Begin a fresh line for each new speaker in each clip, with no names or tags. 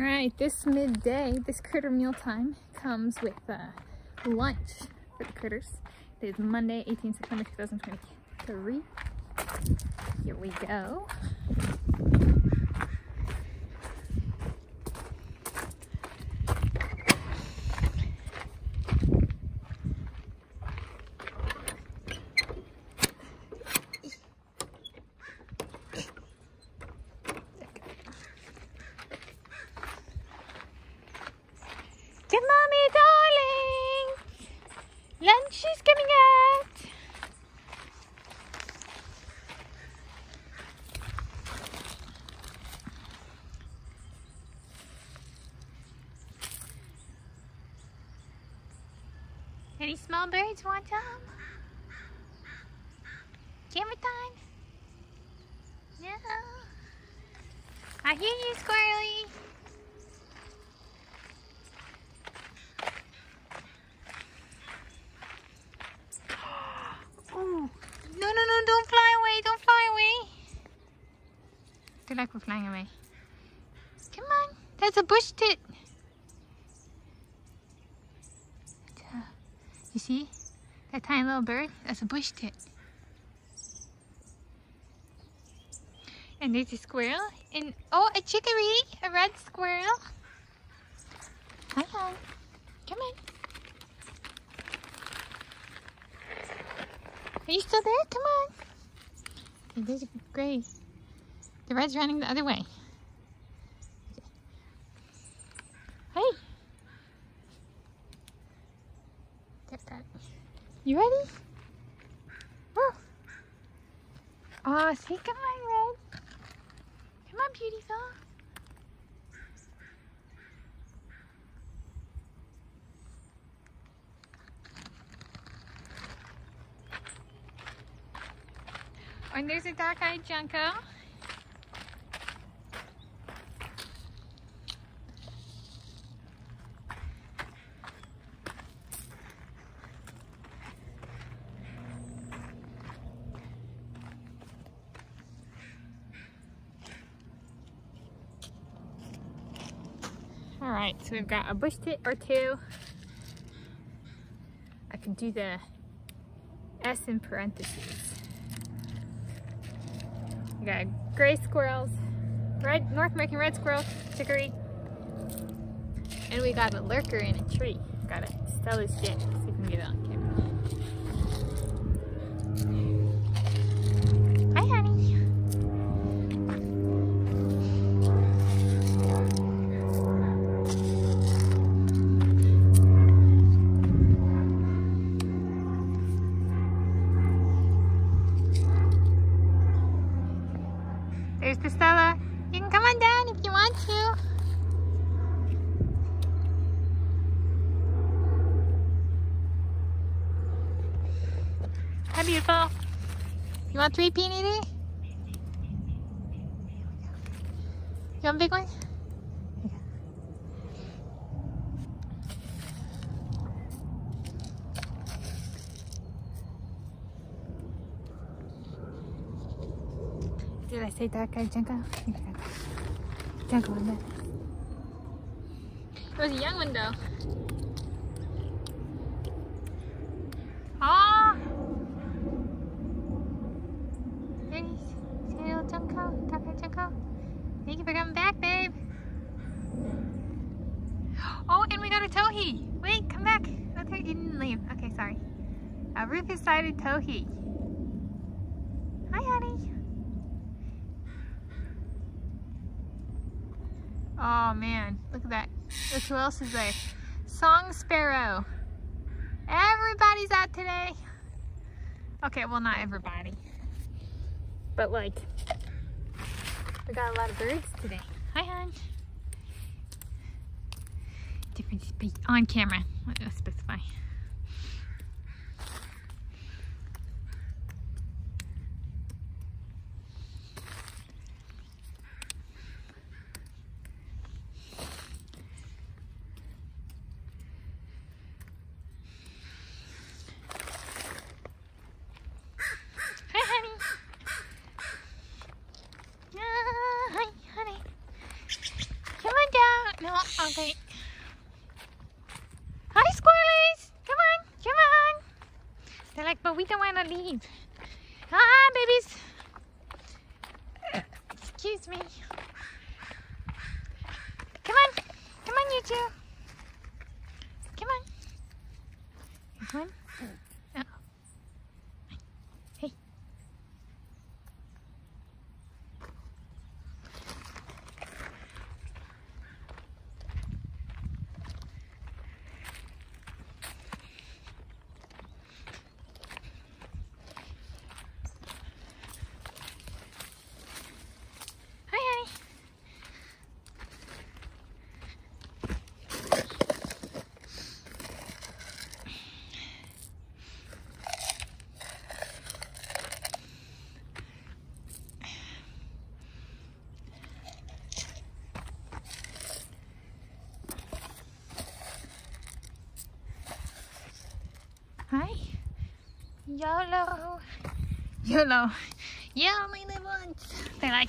right, this midday, this critter meal time comes with uh, lunch for the critters. It is Monday, 18 September 2023. Here we go. Lunch is coming out. Any small birds want some? Camera time? No. I hear you, Squirrely. Oh, no, no, no, don't fly away, don't fly away. I feel like we're flying away. Come on, that's a bush tit. You see? That tiny little bird? That's a bush tit. And there's a squirrel. And, oh, a chickaree, a red squirrel. Hi, hi. Come on. Are you still there? Come on. Okay, there's a gray. The red's running the other way. Okay. Hey. There, got it. You ready? Woo. Oh, say come on, Red. Come on, beautiful. Oh, and there's a dark-eyed Junco. All right, so we've got a bush tit or two. I can do the S in parentheses. We got gray squirrels, red North American red squirrel, chickaree, and we got a lurker in a tree. Got a Steller's. See if we can get it on camera. Hi, beautiful. You want three peanut? You want a big one? Did I say that guy, Junco? Junco on that. It was a young one though. Ah! There's see little Junco, dark eyed Junko. Thank you for coming back, babe. A Towhee. Wait, come back. Okay, you didn't leave. Okay, sorry. Uh, a rufous-sided Towhee. Hi, honey. Oh man, look at that. Look who else is there. Song Sparrow. Everybody's out today. Okay, well not everybody. But like, we got a lot of birds today. Hi, hon. Different speed on camera. Let me specify. Hi, honey. Ah, hi, honey. Come on down. Okay. Hi, squirrelies! Come on, come on! They're but we don't want to leave. Hi, babies! Excuse me. Come on, come on, you two. Come on. One. Oh. Hey. Hi, honey. Hi. YOLO. YOLO. You only live once. They're like,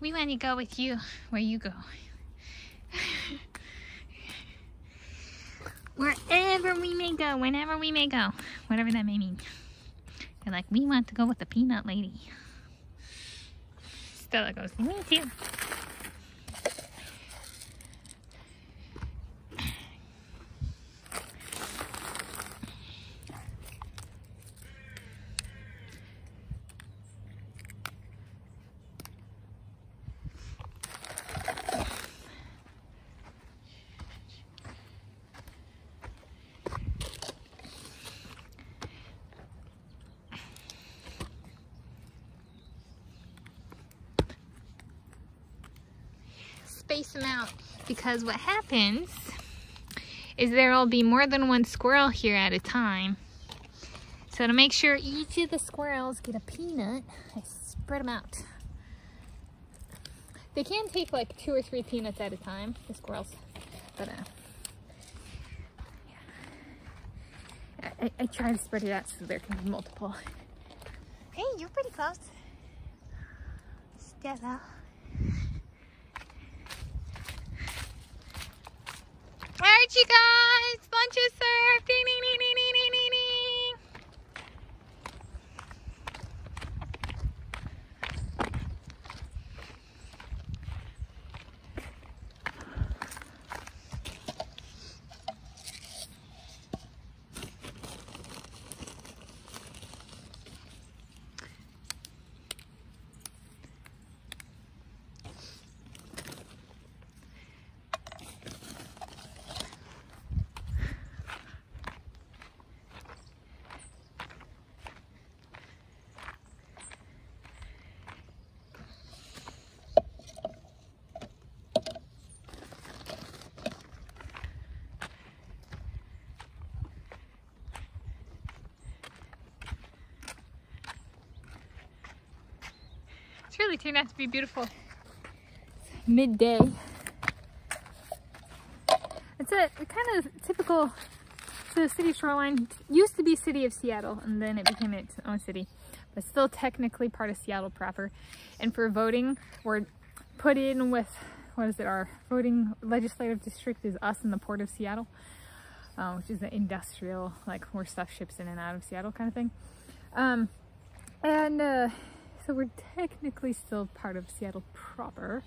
we want to go with you where you go. Wherever we may go, whenever we may go, whatever that may mean. They're like, we want to go with the peanut lady. Stella goes, me too. Space them out because what happens is there will be more than one squirrel here at a time. So to make sure each of the squirrels get a peanut, I spread them out. They can take like two or three peanuts at a time, the squirrels, but uh, yeah. I, I try to spread it out so there can be multiple. Hey, you're pretty close. Stella. Alright, you guys, lunch is served. Ding, ding, ding, ding, ding, ding, ding, ding. It's really turned out to be beautiful. Midday. It's a kind of typical the city shoreline used to be city of Seattle and then it became its own city but still technically part of Seattle proper and for voting we're put in with what is it our voting legislative district is us in the port of Seattle uh, which is the industrial like where stuff ships in and out of Seattle kind of thing um, and uh, so we're technically still part of Seattle proper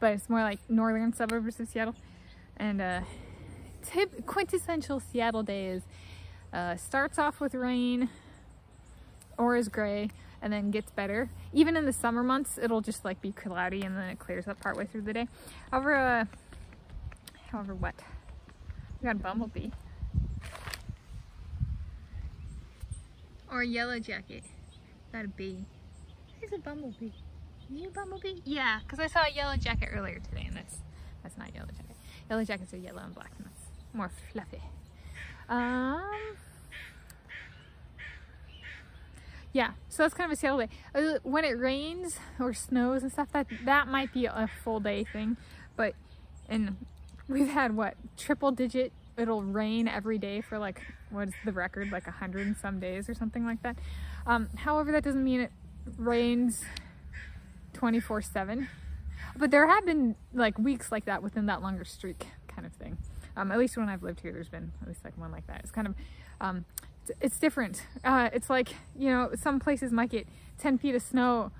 but it's more like northern suburbs of Seattle and uh, tip, quintessential Seattle day is uh, starts off with rain or is gray and then gets better. Even in the summer months, it'll just like be cloudy and then it clears up partway through the day. However, uh, however what? We got a bumblebee. Or a yellow jacket. Got a bee. There's a bumblebee. You bumblebee? Yeah, because I saw a yellow jacket earlier today and that's that's not yellow jacket. Yellow jackets are yellow and black and that's more fluffy. Um, yeah, so that's kind of a Seattle day. Uh, when it rains or snows and stuff, that that might be a full day thing. But and we've had what triple digit. It'll rain every day for like what's the record, like a hundred and some days or something like that. Um, however, that doesn't mean it rains 24 7. But there have been like weeks like that within that longer streak kind of thing. Um, at least when I've lived here, there's been at least like one like that. It's kind of, um, it's, different. Uh, it's like, you know, some places might get 10 feet of snow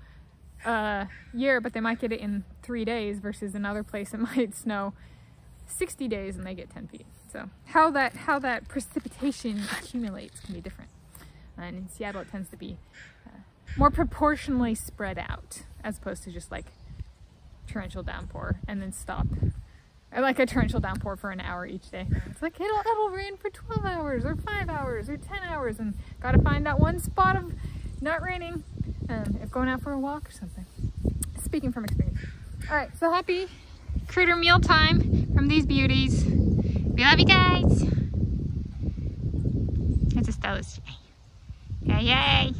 a year, but they might get it in three days versus another place it might snow 60 days and they get 10 feet. So how that, how that precipitation accumulates can be different. And in Seattle, it tends to be uh, more proportionally spread out as opposed to just like torrential downpour and then stop. I like a torrential downpour for an hour each day. It's like it'll, it'll rain for 12 hours or 5 hours or 10 hours and gotta find that one spot of not raining um, if going out for a walk or something. Speaking from experience. All right, so happy critter meal time from these beauties. We love you guys. It's a Steller's today. Yay, yay.